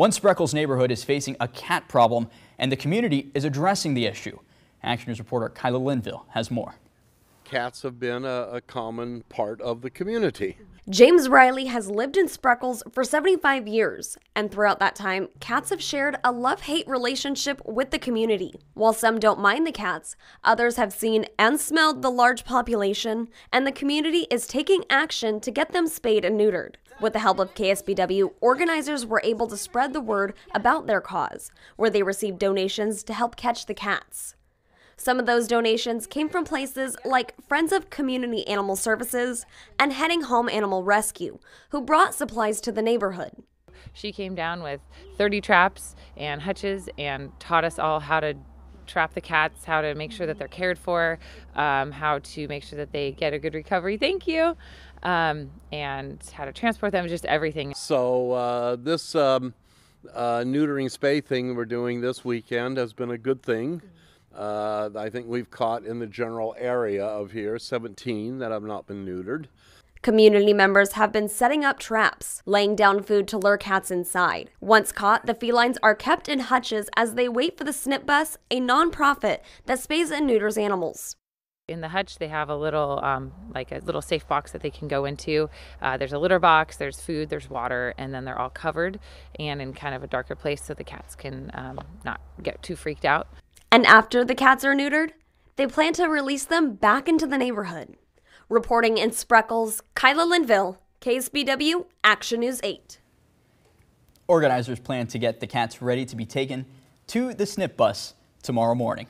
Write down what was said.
One Spreckels neighborhood is facing a cat problem, and the community is addressing the issue. Action News reporter Kyla Linville has more. Cats have been a, a common part of the community. James Riley has lived in Spreckels for 75 years, and throughout that time, cats have shared a love hate relationship with the community. While some don't mind the cats, others have seen and smelled the large population, and the community is taking action to get them spayed and neutered. With the help of KSBW, organizers were able to spread the word about their cause, where they received donations to help catch the cats. Some of those donations came from places like Friends of Community Animal Services and Heading Home Animal Rescue, who brought supplies to the neighborhood. She came down with 30 traps and hutches and taught us all how to trap the cats, how to make sure that they're cared for, um, how to make sure that they get a good recovery. Thank you. Um, and how to transport them, just everything. So, uh, this um, uh, neutering spay thing we're doing this weekend has been a good thing. Uh, I think we've caught in the general area of here 17 that have not been neutered. Community members have been setting up traps, laying down food to lure cats inside. Once caught, the felines are kept in hutches as they wait for the Snip Bus, a nonprofit that spays and neuters animals. In the hutch, they have a little, um, like a little safe box that they can go into. Uh, there's a litter box, there's food, there's water, and then they're all covered and in kind of a darker place so the cats can um, not get too freaked out. And after the cats are neutered, they plan to release them back into the neighborhood. Reporting in Spreckels, Kyla Linville, KSBW Action News 8. Organizers plan to get the cats ready to be taken to the snip bus tomorrow morning.